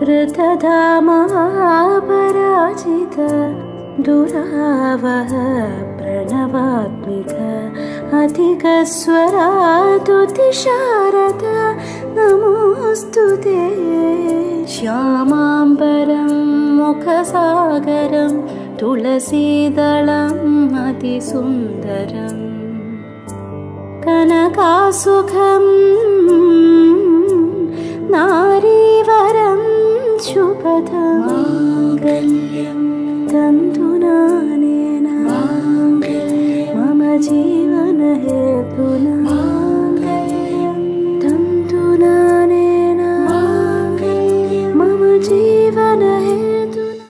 धृतधामापराजित दुरावह प्रणवात्मिक अधिकस्वरातुतिशारद नमोऽस्तु ते श्यामाम्बरं मुखसागरं तुलसीदलम् अतिसुन्दरम् ुभदा तन्तुनानेन। मम जीवनहेतु।